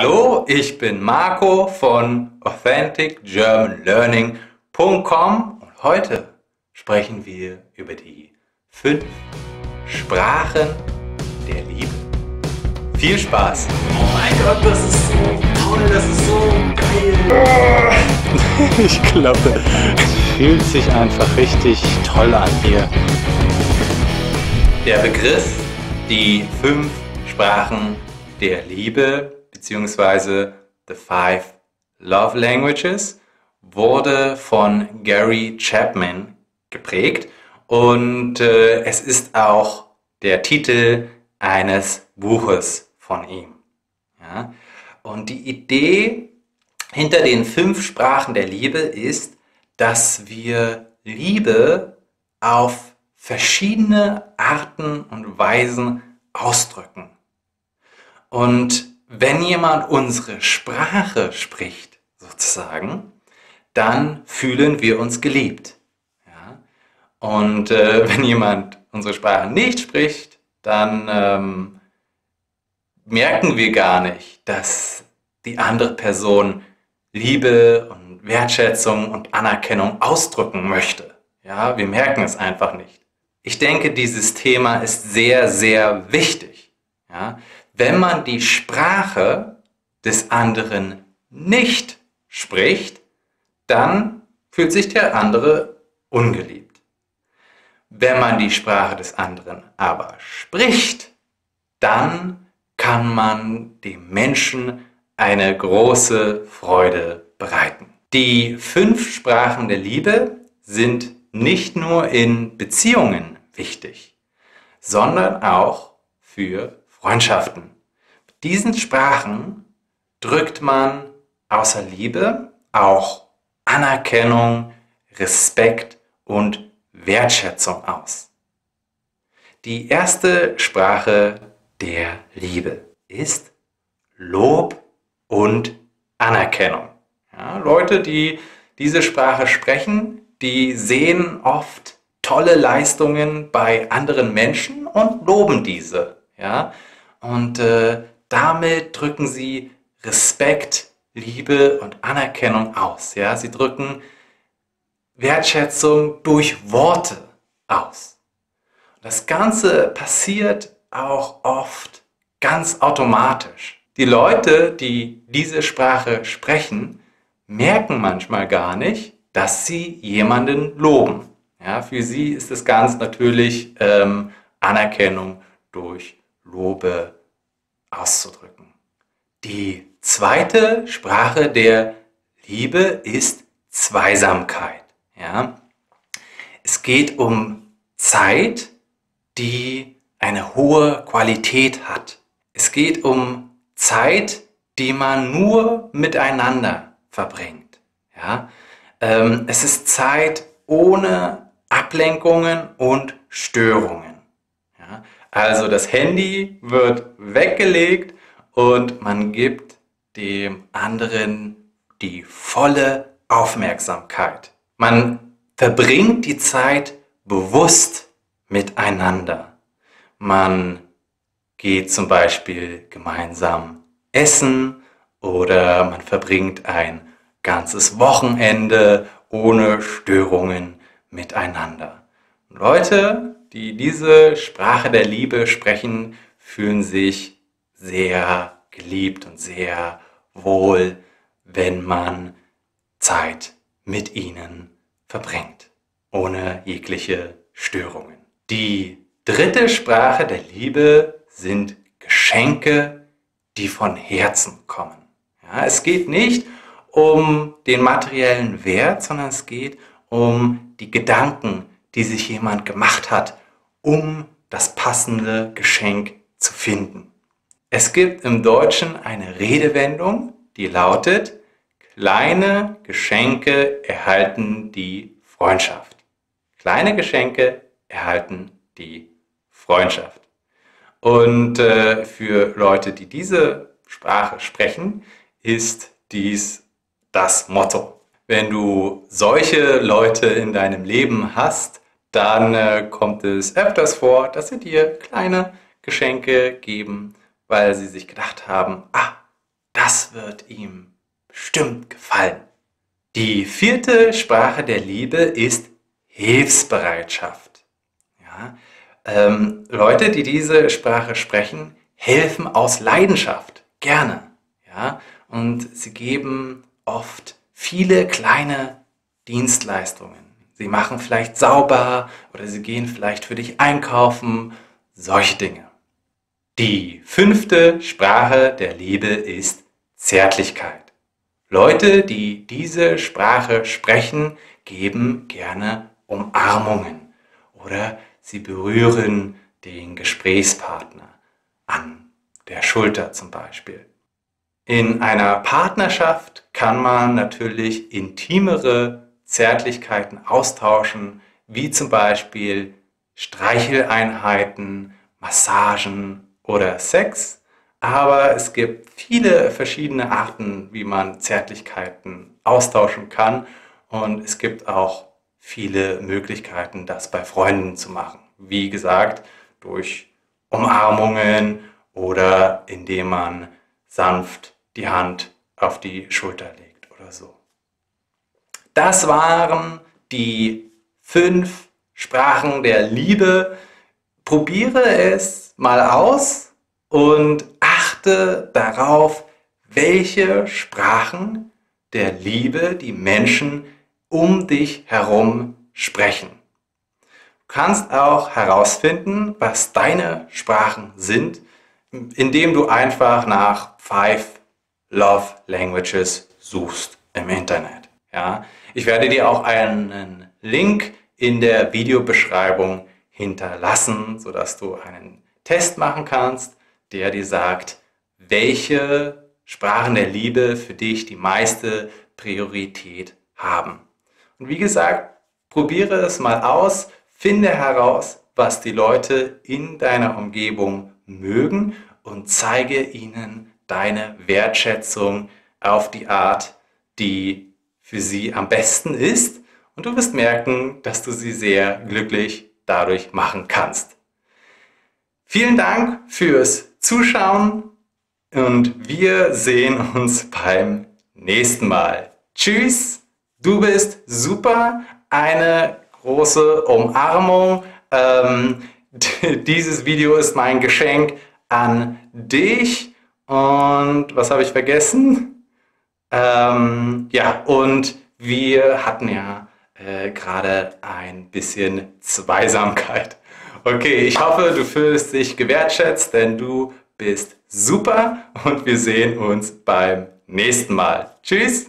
Hallo, ich bin Marco von AuthenticGermanLearning.com und heute sprechen wir über die fünf Sprachen der Liebe. Viel Spaß! Oh mein Gott, das ist so toll, das ist so geil. Ich glaube, es fühlt sich einfach richtig toll an hier. Der Begriff die fünf Sprachen der Liebe beziehungsweise The Five Love Languages wurde von Gary Chapman geprägt und äh, es ist auch der Titel eines Buches von ihm. Ja? Und die Idee hinter den fünf Sprachen der Liebe ist, dass wir Liebe auf verschiedene Arten und Weisen ausdrücken. Und wenn jemand unsere Sprache spricht, sozusagen, dann fühlen wir uns geliebt. Ja? Und äh, wenn jemand unsere Sprache nicht spricht, dann ähm, merken wir gar nicht, dass die andere Person Liebe und Wertschätzung und Anerkennung ausdrücken möchte. Ja, wir merken es einfach nicht. Ich denke, dieses Thema ist sehr, sehr wichtig. Ja, wenn man die Sprache des anderen nicht spricht, dann fühlt sich der andere ungeliebt. Wenn man die Sprache des anderen aber spricht, dann kann man dem Menschen eine große Freude bereiten. Die fünf Sprachen der Liebe sind nicht nur in Beziehungen wichtig, sondern auch für Freundschaften. Mit diesen Sprachen drückt man außer Liebe auch Anerkennung, Respekt und Wertschätzung aus. Die erste Sprache der Liebe ist Lob und Anerkennung. Ja, Leute, die diese Sprache sprechen, die sehen oft tolle Leistungen bei anderen Menschen und loben diese. Ja? Und äh, damit drücken sie Respekt, Liebe und Anerkennung aus. Ja? Sie drücken Wertschätzung durch Worte aus. Das Ganze passiert auch oft ganz automatisch. Die Leute, die diese Sprache sprechen, merken manchmal gar nicht, dass sie jemanden loben. Ja, für sie ist das Ganze natürlich ähm, Anerkennung durch Lobe auszudrücken. Die zweite Sprache der Liebe ist Zweisamkeit. Ja? Es geht um Zeit, die eine hohe Qualität hat. Es geht um Zeit, die man nur miteinander verbringt. Ja? Ähm, es ist Zeit ohne Ablenkungen und Störungen. Ja? Also das Handy wird weggelegt und man gibt dem anderen die volle Aufmerksamkeit. Man verbringt die Zeit bewusst miteinander. Man geht zum Beispiel gemeinsam essen oder man verbringt ein ganzes Wochenende ohne Störungen miteinander. Leute, die diese Sprache der Liebe sprechen, fühlen sich sehr geliebt und sehr wohl, wenn man Zeit mit ihnen verbringt, ohne jegliche Störungen. Die dritte Sprache der Liebe sind Geschenke, die von Herzen kommen. Ja, es geht nicht um den materiellen Wert, sondern es geht um die Gedanken, die sich jemand gemacht hat, um das passende Geschenk zu finden. Es gibt im Deutschen eine Redewendung, die lautet, kleine Geschenke erhalten die Freundschaft. Kleine Geschenke erhalten die Freundschaft. Und äh, für Leute, die diese Sprache sprechen, ist dies das Motto. Wenn du solche Leute in deinem Leben hast, dann äh, kommt es öfters vor, dass sie dir kleine Geschenke geben, weil sie sich gedacht haben, ah, das wird ihm bestimmt gefallen. Die vierte Sprache der Liebe ist Hilfsbereitschaft. Ja, ähm, Leute, die diese Sprache sprechen, helfen aus Leidenschaft, gerne. Ja, und sie geben oft viele kleine Dienstleistungen. Sie machen vielleicht sauber oder sie gehen vielleicht für dich einkaufen, solche Dinge. Die fünfte Sprache der Liebe ist Zärtlichkeit. Leute, die diese Sprache sprechen, geben gerne Umarmungen oder sie berühren den Gesprächspartner an der Schulter zum Beispiel. In einer Partnerschaft kann man natürlich intimere Zärtlichkeiten austauschen, wie zum Beispiel Streicheleinheiten, Massagen oder Sex aber es gibt viele verschiedene Arten, wie man Zärtlichkeiten austauschen kann. Und es gibt auch viele Möglichkeiten, das bei Freunden zu machen. Wie gesagt, durch Umarmungen oder indem man sanft die Hand auf die Schulter legt oder so. Das waren die fünf Sprachen der Liebe. Probiere es mal aus und achte darauf, welche Sprachen der Liebe die Menschen um dich herum sprechen. Du kannst auch herausfinden, was deine Sprachen sind, indem du einfach nach Five Love Languages suchst im Internet. Ja, ich werde dir auch einen Link in der Videobeschreibung hinterlassen, sodass du einen Test machen kannst der dir sagt, welche Sprachen der Liebe für dich die meiste Priorität haben. Und wie gesagt, probiere es mal aus, finde heraus, was die Leute in deiner Umgebung mögen und zeige ihnen deine Wertschätzung auf die Art, die für sie am besten ist. Und du wirst merken, dass du sie sehr glücklich dadurch machen kannst. Vielen Dank fürs Zuschauen und wir sehen uns beim nächsten Mal. Tschüss, du bist super, eine große Umarmung. Ähm, dieses Video ist mein Geschenk an dich. Und was habe ich vergessen? Ähm, ja, und wir hatten ja äh, gerade ein bisschen Zweisamkeit. Okay, ich hoffe, du fühlst dich gewertschätzt, denn du bist super und wir sehen uns beim nächsten Mal. Tschüss!